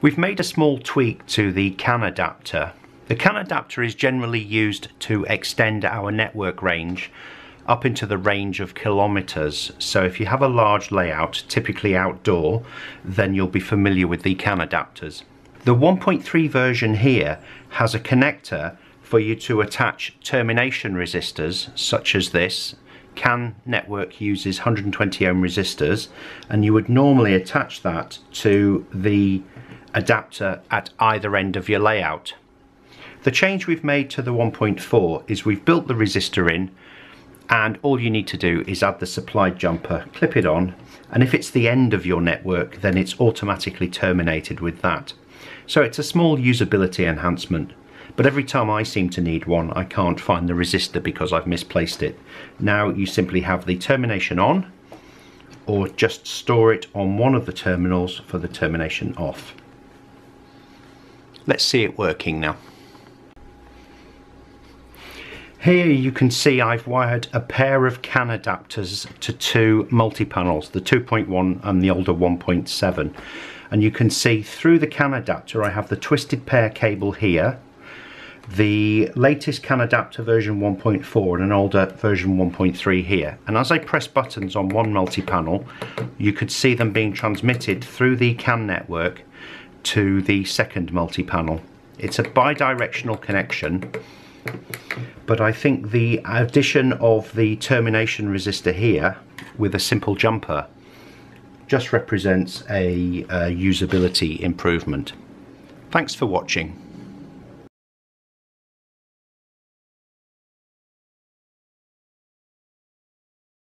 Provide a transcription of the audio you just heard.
We've made a small tweak to the CAN adapter. The CAN adapter is generally used to extend our network range up into the range of kilometers. So if you have a large layout, typically outdoor, then you'll be familiar with the CAN adapters. The 1.3 version here has a connector for you to attach termination resistors such as this. CAN network uses 120 ohm resistors and you would normally attach that to the adapter at either end of your layout. The change we've made to the 1.4 is we've built the resistor in and all you need to do is add the supplied jumper, clip it on, and if it's the end of your network then it's automatically terminated with that. So it's a small usability enhancement, but every time I seem to need one I can't find the resistor because I've misplaced it. Now you simply have the termination on, or just store it on one of the terminals for the termination off. Let's see it working now. Here you can see I've wired a pair of CAN adapters to two multi-panels, the 2.1 and the older 1.7. And you can see through the CAN adapter I have the twisted pair cable here, the latest CAN adapter version 1.4 and an older version 1.3 here. And as I press buttons on one multi-panel, you could see them being transmitted through the CAN network to the second multi-panel. It's a bi-directional connection but I think the addition of the termination resistor here with a simple jumper just represents a, a usability improvement. Thanks for watching.